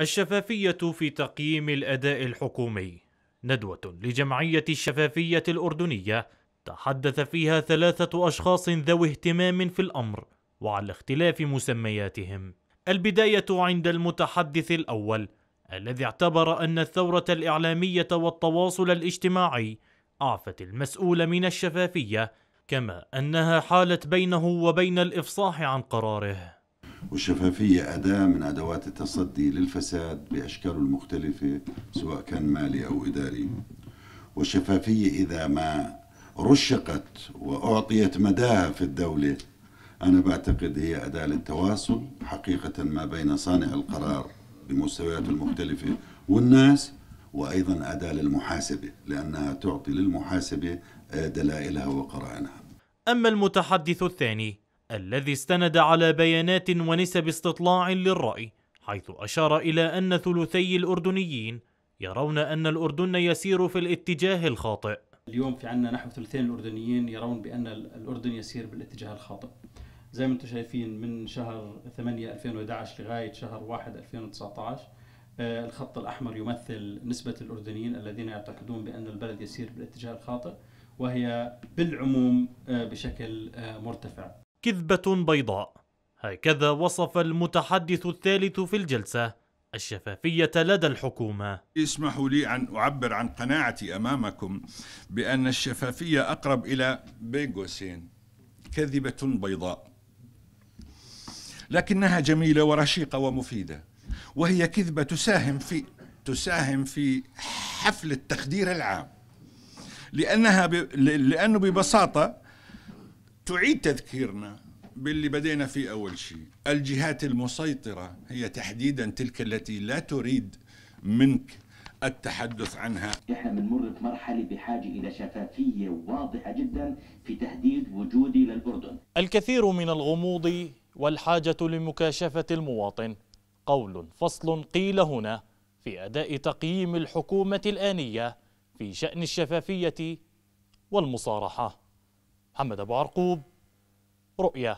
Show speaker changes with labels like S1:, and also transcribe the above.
S1: الشفافية في تقييم الأداء الحكومي. ندوة لجمعية الشفافية الأردنية تحدث فيها ثلاثة أشخاص ذوي اهتمام في الأمر وعلى اختلاف مسمياتهم. البداية عند المتحدث الأول الذي اعتبر أن الثورة الإعلامية والتواصل الاجتماعي أعفت المسؤول من الشفافية كما أنها حالت بينه وبين الإفصاح عن قراره.
S2: والشفافية أداة من أدوات التصدي للفساد بأشكاله المختلفة سواء كان مالي أو إداري. والشفافية إذا ما رشقت وأعطيت مداها في الدولة أنا بعتقد هي أداة للتواصل حقيقة ما بين صانع القرار بمستوياته المختلفة والناس وأيضا أداة للمحاسبة لأنها تعطي للمحاسبة دلائلها وقرائنها.
S1: أما المتحدث الثاني الذي استند على بيانات ونسب استطلاع للرأي حيث أشار إلى أن ثلثي الأردنيين يرون أن الأردن يسير في الاتجاه الخاطئ.
S3: اليوم في عندنا نحو ثلثين الأردنيين يرون بأن الأردن يسير بالاتجاه الخاطئ. زي ما أنتم شايفين من شهر 8 2011 لغاية شهر 1 2019 آه، الخط الأحمر يمثل نسبة الأردنيين الذين يعتقدون بأن البلد يسير بالاتجاه الخاطئ وهي بالعموم آه، بشكل آه، مرتفع.
S1: كذبة بيضاء. هكذا وصف المتحدث الثالث في الجلسة الشفافية لدى الحكومة.
S4: اسمحوا لي أن أعبر عن قناعتي أمامكم بأن الشفافية أقرب إلى بيغوسين كذبة بيضاء. لكنها جميلة ورشيقة ومفيدة وهي كذبة تساهم في تساهم في حفل التخدير العام. لأنها ب... لأنه ببساطة تعيد تذكيرنا باللي بدينا فيه أول شيء. الجهات المسيطرة هي تحديدا تلك التي لا تريد منك التحدث عنها.
S5: إحنا بنمر بمرحلة بحاجة إلى شفافية واضحة جدا في تهديد وجودي للأردن.
S1: الكثير من الغموض والحاجة لمكاشفة المواطن. قول فصل قيل هنا في أداء تقييم الحكومة الآنية في شأن الشفافية والمصارحة. محمد أبو عرقوب رؤيا.